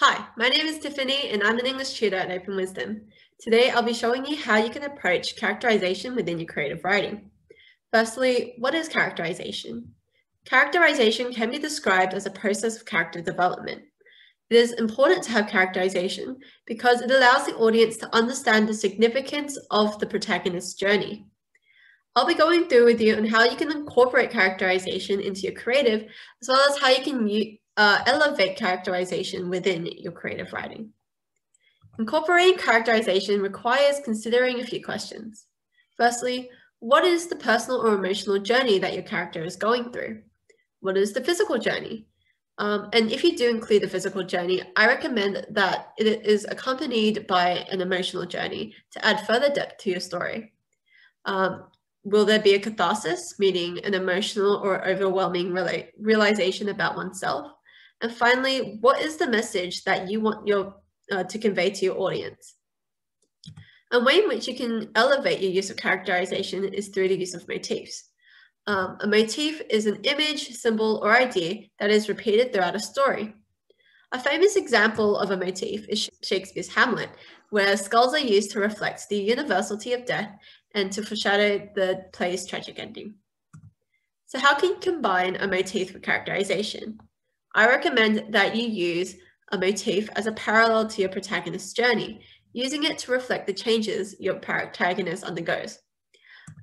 Hi, my name is Tiffany and I'm an English tutor at Open Wisdom. Today I'll be showing you how you can approach characterization within your creative writing. Firstly, what is characterization? Characterization can be described as a process of character development. It is important to have characterization because it allows the audience to understand the significance of the protagonist's journey. I'll be going through with you on how you can incorporate characterization into your creative, as well as how you can uh, elevate characterization within your creative writing. Incorporating characterization requires considering a few questions. Firstly, what is the personal or emotional journey that your character is going through? What is the physical journey? Um, and if you do include the physical journey, I recommend that it is accompanied by an emotional journey to add further depth to your story. Um, will there be a catharsis, meaning an emotional or overwhelming realization about oneself? And finally, what is the message that you want your uh, to convey to your audience? A way in which you can elevate your use of characterization is through the use of motifs. Um, a motif is an image, symbol, or idea that is repeated throughout a story. A famous example of a motif is Shakespeare's Hamlet, where skulls are used to reflect the universality of death and to foreshadow the play's tragic ending. So how can you combine a motif with characterization? I recommend that you use a motif as a parallel to your protagonist's journey, using it to reflect the changes your protagonist undergoes.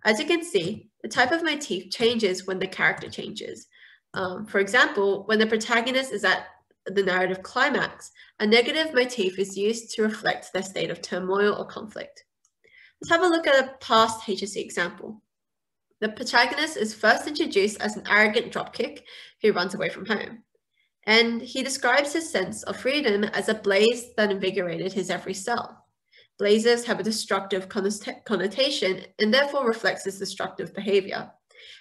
As you can see, the type of motif changes when the character changes. Um, for example, when the protagonist is at the narrative climax, a negative motif is used to reflect their state of turmoil or conflict. Let's have a look at a past HSC example. The protagonist is first introduced as an arrogant dropkick who runs away from home and he describes his sense of freedom as a blaze that invigorated his every cell. Blazes have a destructive connotation and therefore reflects his destructive behavior.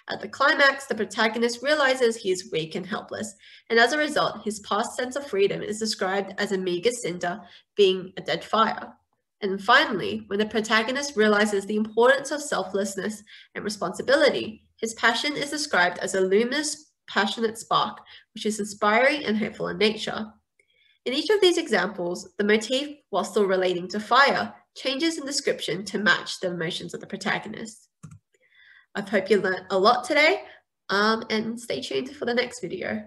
At the climax, the protagonist realizes he is weak and helpless, and as a result, his past sense of freedom is described as a meager cinder being a dead fire. And finally, when the protagonist realizes the importance of selflessness and responsibility, his passion is described as a luminous passionate spark, which is inspiring and hopeful in nature. In each of these examples, the motif, while still relating to fire, changes in description to match the emotions of the protagonist. I hope you learned a lot today um, and stay tuned for the next video.